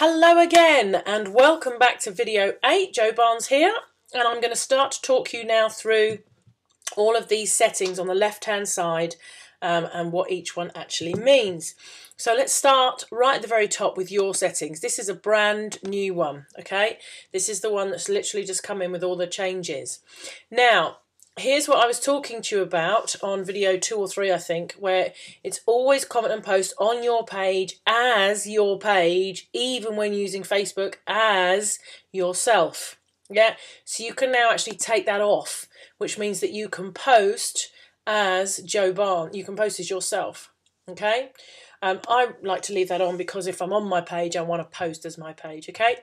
Hello again and welcome back to video 8. Jo Barnes here and I'm going to start to talk you now through all of these settings on the left hand side um, and what each one actually means. So let's start right at the very top with your settings. This is a brand new one, okay? This is the one that's literally just come in with all the changes. Now, here's what I was talking to you about on video two or three, I think, where it's always comment and post on your page as your page, even when using Facebook as yourself. Yeah, so you can now actually take that off, which means that you can post as Jo Barn. You can post as yourself. Okay. Um, I like to leave that on because if I'm on my page, I want to post as my page. Okay.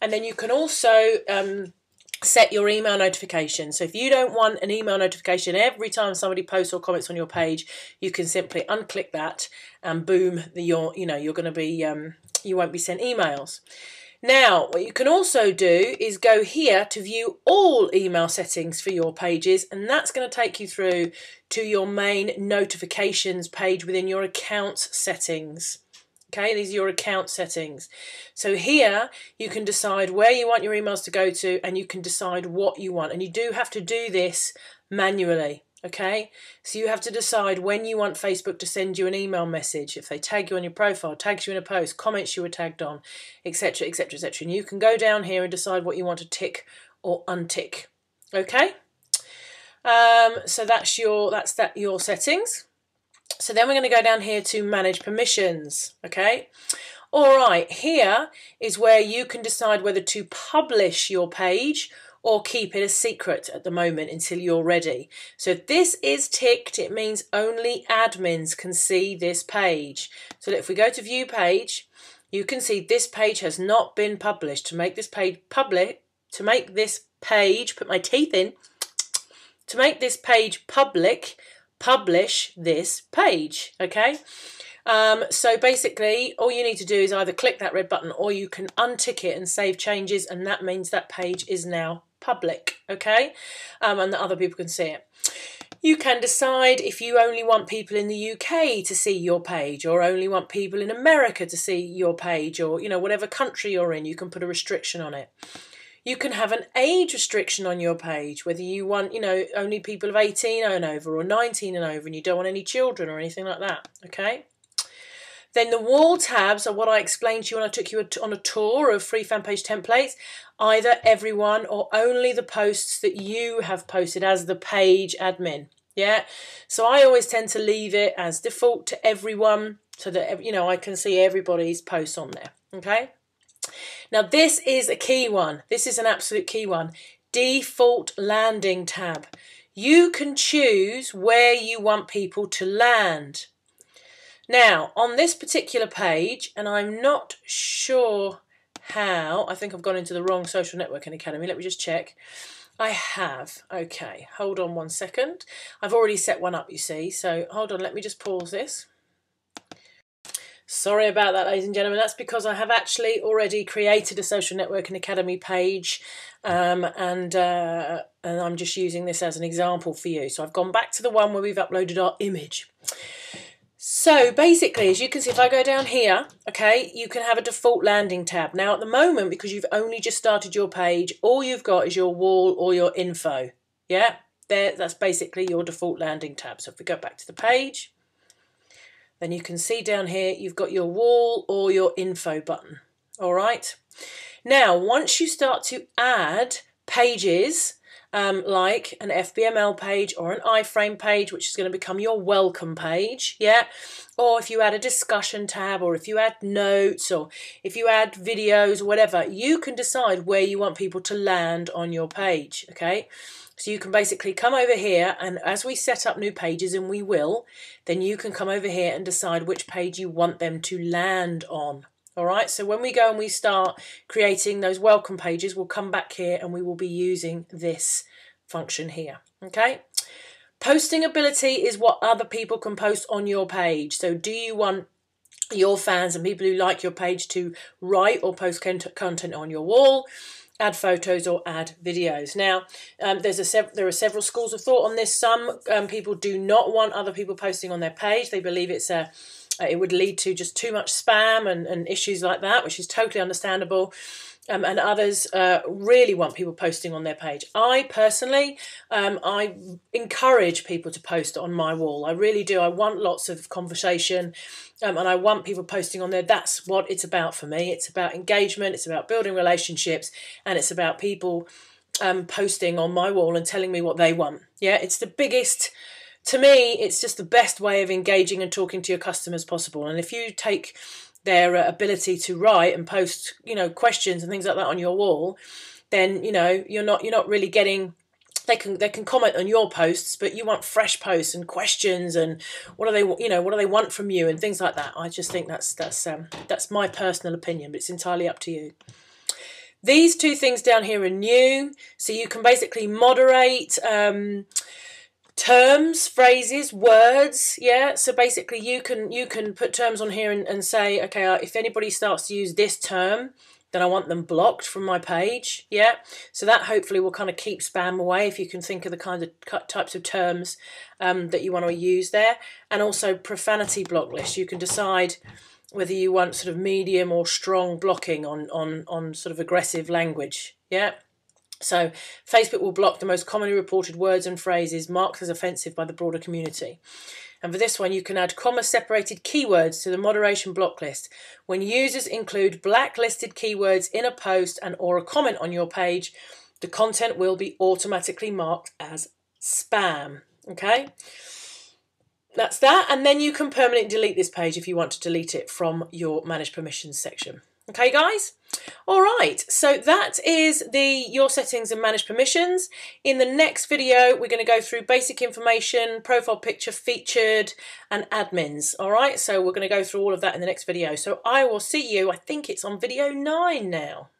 And then you can also um, set your email notification. So if you don't want an email notification every time somebody posts or comments on your page, you can simply unclick that and boom, you're you know you're going to be um, you won't be sent emails. Now, what you can also do is go here to view all email settings for your pages, and that's going to take you through to your main notifications page within your accounts settings. Okay, these are your account settings. So here you can decide where you want your emails to go to and you can decide what you want. And you do have to do this manually. Okay, so you have to decide when you want Facebook to send you an email message, if they tag you on your profile, tags you in a post, comments you were tagged on, etc., etc., etc. And you can go down here and decide what you want to tick or untick. Okay, um, so that's your that's that your settings. So then we're going to go down here to manage permissions, okay? All right, here is where you can decide whether to publish your page or keep it a secret at the moment until you're ready. So if this is ticked, it means only admins can see this page. So if we go to view page, you can see this page has not been published. To make this page public, to make this page, put my teeth in, to make this page public, publish this page, okay? Um, so basically, all you need to do is either click that red button or you can untick it and save changes, and that means that page is now public, okay? Um, and that other people can see it. You can decide if you only want people in the UK to see your page or only want people in America to see your page or, you know, whatever country you're in, you can put a restriction on it. You can have an age restriction on your page, whether you want, you know, only people of 18 and over or 19 and over, and you don't want any children or anything like that, okay? Then the wall tabs are what I explained to you when I took you on a tour of free fan page templates. Either everyone or only the posts that you have posted as the page admin. Yeah, so I always tend to leave it as default to everyone so that, you know, I can see everybody's posts on there. Okay. Now this is a key one. This is an absolute key one. Default landing tab. You can choose where you want people to land. Now, on this particular page, and I'm not sure how, I think I've gone into the wrong social networking academy. Let me just check. I have. Okay, hold on one second. I've already set one up, you see. So hold on, let me just pause this. Sorry about that, ladies and gentlemen. That's because I have actually already created a Social Networking Academy page um, and, uh, and I'm just using this as an example for you. So I've gone back to the one where we've uploaded our image. So basically, as you can see, if I go down here, okay, you can have a default landing tab. Now at the moment, because you've only just started your page, all you've got is your wall or your info. Yeah, there, that's basically your default landing tab. So if we go back to the page, then you can see down here you've got your wall or your info button. All right. Now, once you start to add pages um, like an FBML page or an iframe page, which is going to become your welcome page, yeah, or if you add a discussion tab, or if you add notes, or if you add videos, or whatever, you can decide where you want people to land on your page, okay? So you can basically come over here and as we set up new pages, and we will, then you can come over here and decide which page you want them to land on. All right, so when we go and we start creating those welcome pages, we'll come back here and we will be using this function here. Okay, posting ability is what other people can post on your page. So do you want your fans and people who like your page to write or post content on your wall? add photos or add videos. Now, um, there's a there are several schools of thought on this. Some um, people do not want other people posting on their page. They believe it's a it would lead to just too much spam and, and issues like that, which is totally understandable. Um, and others uh, really want people posting on their page. I personally, um, I encourage people to post on my wall. I really do. I want lots of conversation, um, and I want people posting on there. That's what it's about for me. It's about engagement. It's about building relationships, and it's about people um, posting on my wall and telling me what they want. Yeah, it's the biggest to me, it's just the best way of engaging and talking to your customers possible. And if you take their uh, ability to write and post, you know, questions and things like that on your wall, then you know you're not you're not really getting. They can they can comment on your posts, but you want fresh posts and questions and what do they you know what do they want from you and things like that. I just think that's that's um, that's my personal opinion, but it's entirely up to you. These two things down here are new, so you can basically moderate. Um, terms phrases words yeah? So basically you can you can put terms on here and, and say okay uh, if anybody starts to use this term then I want them blocked from my page yeah? So that hopefully will kind of keep spam away if you can think of the kind of types of terms um, that you want to use there. And also profanity block list. You can decide whether you want sort of medium or strong blocking on on on sort of aggressive language yeah so, Facebook will block the most commonly reported words and phrases marked as offensive by the broader community. And for this one, you can add comma separated keywords to the moderation block list when users include blacklisted keywords in a post and or a comment on your page. The content will be automatically marked as spam. Okay, that's that. And then you can permanently delete this page if you want to delete it from your manage permissions section. Okay, guys? All right, so that is the your settings and manage permissions. In the next video, we're going to go through basic information, profile picture featured, and admins. All right, so we're going to go through all of that in the next video. So I will see you, I think it's on video nine now.